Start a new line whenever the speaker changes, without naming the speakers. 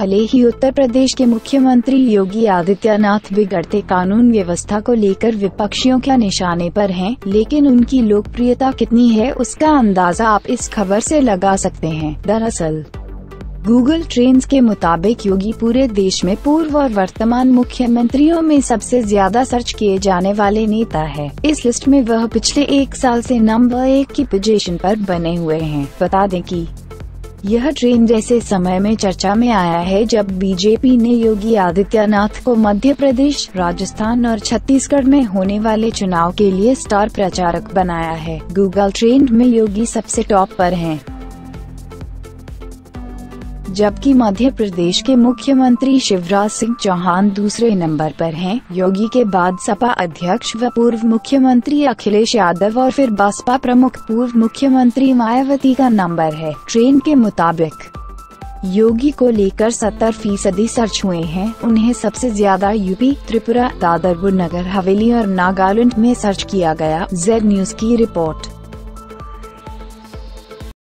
भले ही उत्तर प्रदेश के मुख्यमंत्री योगी आदित्यनाथ बिगड़ते कानून व्यवस्था को लेकर विपक्षियों के निशाने पर हैं, लेकिन उनकी लोकप्रियता कितनी है उसका अंदाज़ा आप इस खबर से लगा सकते हैं। दरअसल गूगल ट्रेंड्स के मुताबिक योगी पूरे देश में पूर्व और वर्तमान मुख्यमंत्रियों में सबसे ज़्यादा सर्च किए जाने वाले नेता है। इस लिस्ट में वह पिछले एक साल से नंबर एक की पोजीशन पर बने हुए हैं। बता दें कि यह ट्रेंड ऐसे समय में चर्चा में आया है जब बीजेपी ने योगी आदित्यनाथ को मध्य प्रदेश, राजस्थान और छत्तीसगढ़ में होने वाले चुनाव के लिए स्टार प्रचारक बनाया है गूगल ट्रेंड में योगी सबसे टॉप पर हैं। जबकि मध्य प्रदेश के मुख्यमंत्री शिवराज सिंह चौहान दूसरे नंबर पर हैं। योगी के बाद सपा अध्यक्ष व पूर्व मुख्यमंत्री अखिलेश यादव और फिर बसपा प्रमुख पूर्व मुख्यमंत्री मायावती का नंबर है। ट्रेन के मुताबिक योगी को लेकर सत्तर फ़ीसदी सर्च हुए हैं। उन्हें सबसे ज़्यादा यूपी, त्रिपुरा दादरपुर नगर, हवेली और नागालैंड में सर्च किया गया। जेड न्यूज़ की रिपोर्ट।